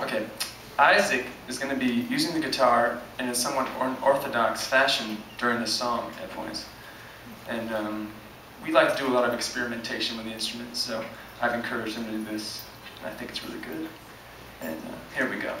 Okay, Isaac is going to be using the guitar in a somewhat unorthodox fashion during the song at points. And um, we like to do a lot of experimentation with the instruments, so I've encouraged him to do this, and I think it's really good. And uh, here we go.